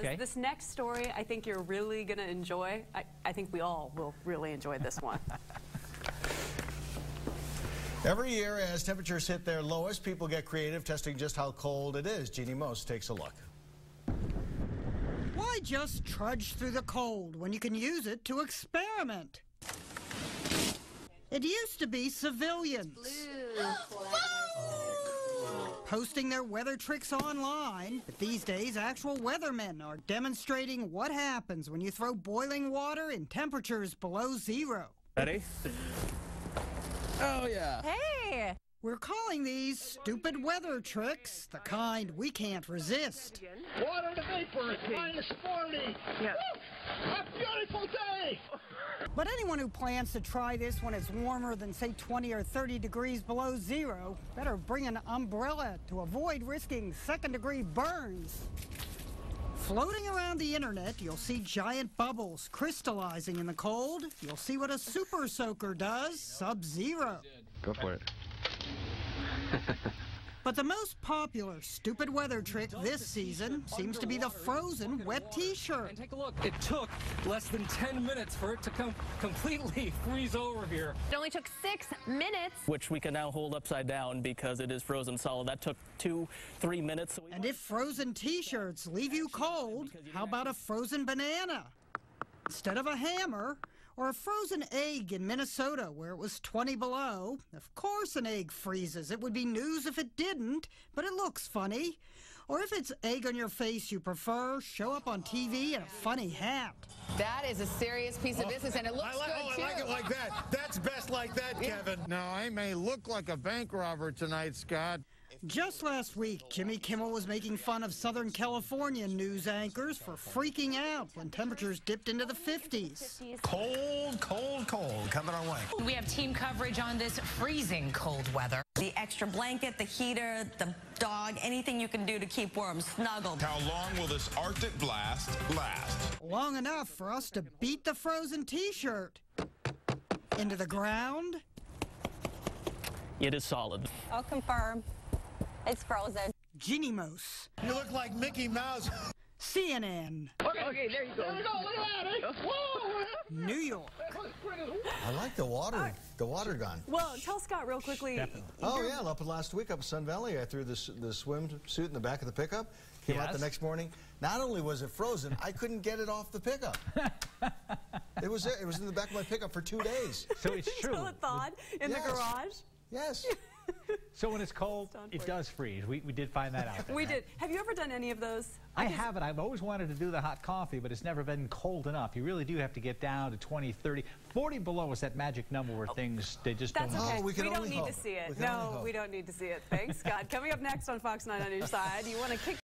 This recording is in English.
Okay. This next story, I think you're really going to enjoy. I, I think we all will really enjoy this one. Every year, as temperatures hit their lowest, people get creative testing just how cold it is. Jeanne Moos takes a look. Why just trudge through the cold when you can use it to experiment? It used to be civilians posting their weather tricks online, but these days actual weathermen are demonstrating what happens when you throw boiling water in temperatures below zero. Ready? Oh, yeah. Hey! We're calling these stupid weather tricks, the kind we can't resist. Water to vapor, minus 40. Yeah. A beautiful day. But anyone who plans to try this when it's warmer than, say, 20 or 30 degrees below zero, better bring an umbrella to avoid risking second degree burns. Floating around the internet, you'll see giant bubbles crystallizing in the cold. You'll see what a super soaker does, sub zero. Go for it. But the most popular stupid weather trick this season seems to be the frozen wet t shirt. And take a look. It took less than 10 minutes for it to come completely freeze over here. It only took six minutes. which we can now hold upside down because it is frozen solid. That took two, three minutes. So And if frozen t shirts leave you cold, how about a frozen banana? Instead of a hammer, or a frozen egg in Minnesota where it was 20 below. Of course, an egg freezes. It would be news if it didn't, but it looks funny. Or if it's egg on your face you prefer, show up on TV in a funny hat. That is a serious piece of oh, business, and it looks I like, good oh, too. I like it like that. That's best like that, Kevin. Now, I may look like a bank robber tonight, Scott. Just last week, Jimmy Kimmel was making fun of Southern California news anchors for freaking out when temperatures dipped into the 50s. Cold, cold, cold coming our way. We have team coverage on this freezing cold weather. The extra blanket, the heater, the dog, anything you can do to keep warm, snuggled. How long will this Arctic blast last? Long enough for us to beat the frozen t shirt into the ground. It is solid. I'll confirm. It's frozen. Jeanne Moos, You look like Mickey Mouse. CNN, Okay, there you go. There you go. Look at that. eh? Whoa. New York. I like the water, the water gun. well, tell Scott real quickly. Oh yeah, up last week up in Sun Valley, I threw this the swimsuit in the back of the pickup. Came out the next morning. Not only was it frozen, I couldn't get it off the pickup. it was it was in the back of my pickup for two days. So it's true. Until it thawed in Yes. the garage. Yes. So when it's cold, Done it does freeze. We, we did find that out. there, We right? did. Have you ever done any of those? I haven't. I've always wanted to do the hot coffee, but it's never been cold enough. You really do have to get down to 20, 30. 40 below is that magic number where oh, things, they just That's don't okay. Oh, we can don't need hope. to see it. We no, we don't need to see it. Thanks, God. Coming up next on Fox 9 on your side, you want to kick